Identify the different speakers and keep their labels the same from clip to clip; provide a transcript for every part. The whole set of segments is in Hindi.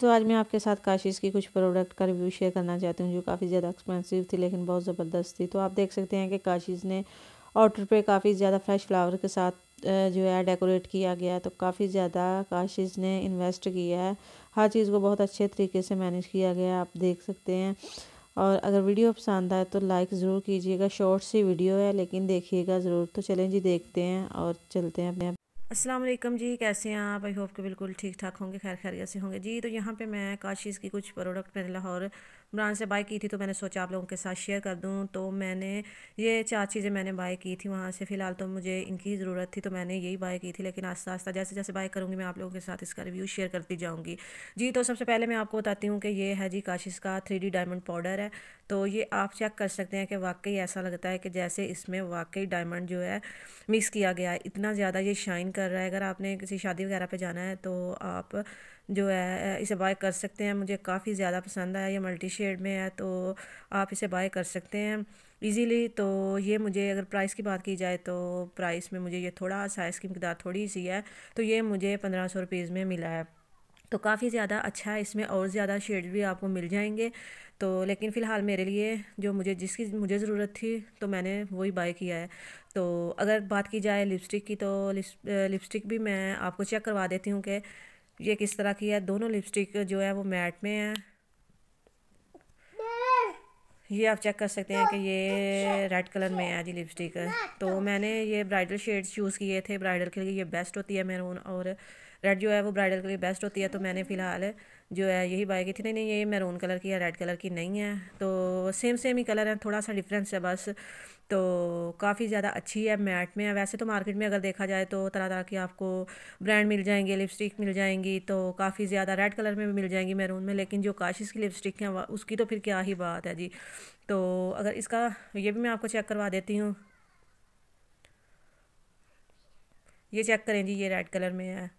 Speaker 1: तो आज मैं आपके साथ काशिश की कुछ प्रोडक्ट का रिव्यू शेयर करना चाहती हूँ जो काफ़ी ज़्यादा एक्सपेंसिव थी लेकिन बहुत ज़बरदस्त थी। तो आप देख सकते हैं कि काशिश ने ऑर्डर पे काफ़ी ज़्यादा फ्रेश फ्लावर के साथ जो है डेकोरेट किया गया तो काफ़ी ज़्यादा काशिश ने इन्वेस्ट किया है। हर चीज़ को बहुत अच्छे तरीके से मैनेज किया गया आप देख सकते हैं। और अगर वीडियो पसंद आए तो लाइक ज़रूर कीजिएगा। शॉर्ट सी वीडियो है, लेकिन देखिएगा ज़रूर। तो चलें जी, देखते हैं और चलते हैं अपने
Speaker 2: वालेकुम जी, कैसे हैं आप? आई होप के बिल्कुल ठीक ठाक होंगे खैर खैरियत से होंगे। जी तो यहाँ पे मैं काशीज़ की कुछ प्रोडक्ट मैंने लाहौर ब्रांड से बाई की थी तो मैंने सोचा आप लोगों के साथ शेयर कर दूँ। तो मैंने ये चार चीज़ें मैंने बाई की थी वहाँ से। फ़िलहाल तो मुझे इनकी ज़रूरत थी तो मैंने यही बाई की थी, लेकिन आस्ता आस्ता जैसे जैसे बाय करूँगी, मैं आप लोगों के साथ इसका रिव्यू शेयर करती जाऊँगी। जी तो सबसे पहले मैं आपको बताती हूँ कि ये है जी काशिश का थ्री डायमंड पाउडर है। तो ये आप चेक कर सकते हैं कि वाकई ऐसा लगता है कि जैसे इसमें वाकई डायमंड जो है मिक्स किया गया है। इतना ज़्यादा ये शाइन कर रहा है। अगर आपने किसी शादी वगैरह पे जाना है तो आप जो है इसे बाय कर सकते हैं। मुझे काफ़ी ज़्यादा पसंद आया, ये मल्टी शेड में है तो आप इसे बाय कर सकते हैं इजीली तो ये मुझे अगर प्राइस की बात की जाए तो प्राइस में मुझे ये थोड़ा साइज़ की मकदार थोड़ी सी है तो ये मुझे पंद्रह सौ रुपीज़ में मिला है। तो काफ़ी ज़्यादा अच्छा है, इसमें और ज़्यादा शेड भी आपको मिल जाएँगे। तो लेकिन फ़िलहाल मेरे लिए जो मुझे, जिसकी मुझे ज़रूरत थी तो मैंने वही बाय किया है। तो अगर बात की जाए लिपस्टिक की तो लिपस्टिक भी मैं आपको चेक करवा देती हूँ कि ये किस तरह की है। दोनों लिपस्टिक जो है वो मैट में है। ये आप चेक कर सकते हैं कि ये रेड कलर में है जी लिपस्टिक तो मैंने ये ब्राइडल शेड्स चूज़ किए थे ब्राइडल के लिए ये बेस्ट होती है मैरून और रेड जो है वो ब्राइडल के लिए बेस्ट होती है तो मैंने फ़िलहाल जो है यही बाय की थी। नहीं नहीं, ये मैरून कलर की है रेड कलर की नहीं है। तो सेम सेम ही कलर है, थोड़ा सा डिफरेंस है बस। तो काफ़ी ज़्यादा अच्छी है मैट में। है वैसे तो मार्केट में अगर देखा जाए तो तरह तरह की आपको ब्रांड मिल जाएँगे लिपस्टिक मिल जाएँगी तो काफ़ी ज़्यादा रेड कलर में भी मिल जाएँगी मैरून में। लेकिन जो काशिश की लिपस्टिक है उसकी तो फिर क्या ही बात है जी। तो अगर इसका, ये भी मैं आपको चेक करवा देती हूँ। ये चेक करें जी, ये रेड कलर में है।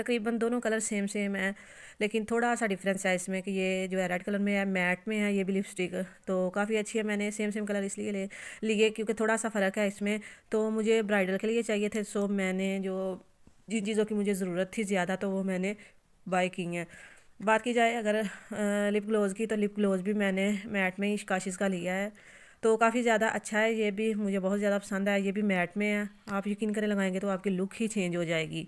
Speaker 2: तकरीबन दोनों कलर सेम सेम है। लेकिन थोड़ा सा डिफरेंस है इसमें कि ये जो है रेड कलर में है मैट में है, ये भी लिपस्टिक तो काफ़ी अच्छी है, मैंने सेम सेम कलर इसलिए ले, लिए क्योंकि थोड़ा सा फ़र्क है इसमें। तो मुझे ब्राइडल के लिए चाहिए थे सो मैंने जो, जिन चीज़ों की मुझे ज़रूरत थी ज़्यादा तो वो मैंने बाई की हैं। बात की जाए अगर लिप ग्लोज़ की तो लिप ग्लोज़ भी मैंने मैट में ही काशिश का लिया है। तो काफ़ी ज़्यादा अच्छा है, ये भी मुझे बहुत ज़्यादा पसंद आया, ये भी मैट में है। आप यकीन करें, लगाएँगे तो आपकी लुक ही चेंज हो जाएगी।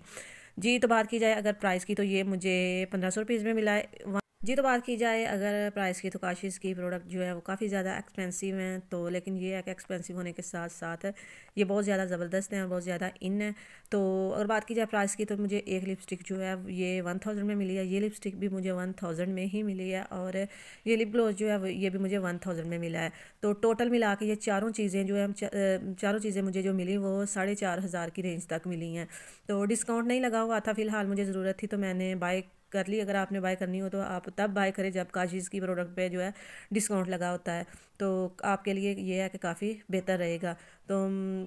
Speaker 2: जी तो बात की जाए अगर प्राइस की तो ये मुझे पंद्रह सौ रुपीज़ में मिला है। जी तो बात की जाए अगर प्राइस की तो काशिश की प्रोडक्ट जो है वो काफ़ी ज़्यादा एक्सपेंसिव हैं तो लेकिन ये है कि एक्सपेंसिव होने के साथ साथ ये बहुत ज़्यादा ज़बरदस्त हैं और बहुत ज़्यादा इन है। तो अगर बात की जाए प्राइस की तो मुझे एक लिपस्टिक जो है ये वन थाउज़ेंड में मिली है, ये लिपस्टिक भी मुझे वन थाउज़ेंड में ही मिली है और ये लिप ग्लोज जो है ये भी मुझे वन थाउज़ेंड में मिला है। तो टोटल मिला के ये चारों चीज़ें जो है चारों चीज़ें मुझे जो मिली वो साढ़े चार हज़ार की रेंज तक मिली हैं। तो डिस्काउंट नहीं लगा हुआ था, फ़िलहाल मुझे ज़रूरत थी तो मैंने बाइक कर ली, अगर आपने बाय करनी हो तो आप तब बाय करें जब काशीज़ की प्रोडक्ट पे जो है डिस्काउंट लगा होता है। तो आपके लिए ये है कि काफ़ी बेहतर रहेगा। तो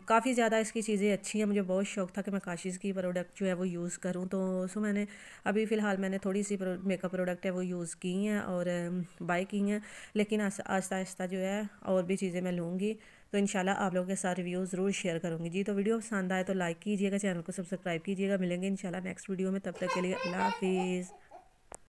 Speaker 2: काफ़ी ज़्यादा इसकी चीज़ें अच्छी हैं। मुझे बहुत शौक था कि मैं काशिश की प्रोडक्ट जो है वो यूज़ करूँ। तो सो मैंने अभी फ़िलहाल मैंने थोड़ी सी मेकअप प्रोडक्ट है वो यूज़ की हैं और बाय की हैं। लेकिन आहिस्ता आहिस्ता जो है और भी चीज़ें मैं लूँगी। तो इन आप लोगों के साथ रिव्यू ज़रूर शेयर करूँगी। जी तो वीडियो पसंद आए तो लाइक कीजिएगा, चैनल को सब्सक्राइब कीजिएगा। मिलेंगे इन नेक्स्ट वीडियो में। तब तक के लिए अल्लाह हाफिज़।